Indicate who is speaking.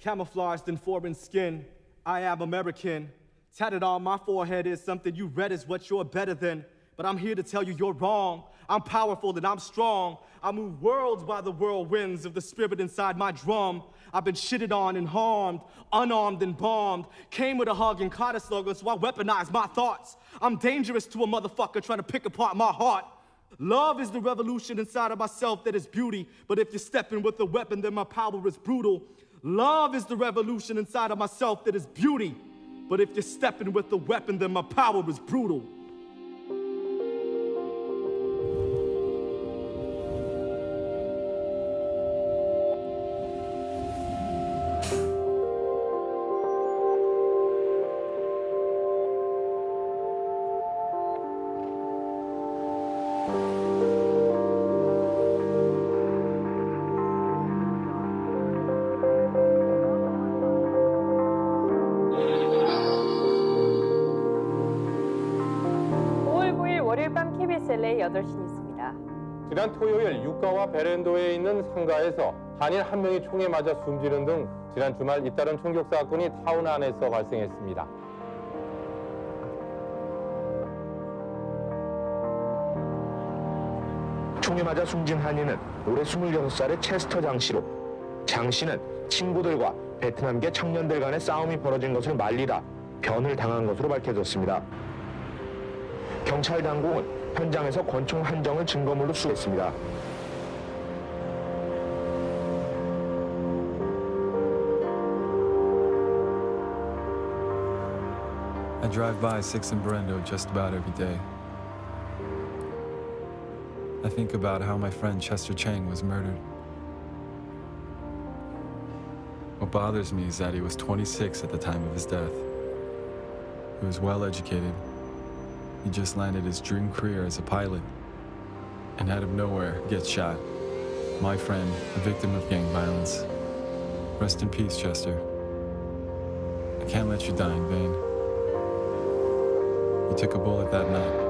Speaker 1: Camouflaged in foreign skin, I am American. Tatted on my forehead is something you read is what you're better than. But I'm here to tell you you're wrong. I'm powerful and I'm strong. I move worlds by the whirlwinds of the spirit inside my drum. I've been shitted on and harmed, unarmed and bombed. Came with a hug and caught a slogan, so I weaponized my thoughts. I'm dangerous to a motherfucker trying to pick apart my heart. Love is the revolution inside of myself that is beauty. But if you're stepping with a weapon, then my power is brutal. Love is the revolution inside of myself that is beauty. But if you're stepping with a weapon, then my power is brutal.
Speaker 2: KBS LA 8시 뉴스입니다.
Speaker 3: 지난 토요일 유가와 베렌도에 있는 상가에서 한인 한 명이 총에 맞아 숨지는 등 지난 주말 잇따른 총격 사건이 타운 안에서 발생했습니다.
Speaker 4: 총에 맞아 숨진 한인은 올해 26살의 체스터 장 씨로 장 씨는 친구들과 베트남계 청년들 간의 싸움이 벌어진 것을 말리다 변을 당한 것으로 밝혀졌습니다.
Speaker 5: I drive by Six and Berendo just about every day. I think about how my friend Chester Chang was murdered. What bothers me is that he was 26 at the time of his death. He was well educated, he just landed his dream career as a pilot. And out of nowhere, gets shot. My friend, a victim of gang violence. Rest in peace, Chester. I can't let you die in vain. You took a bullet that night.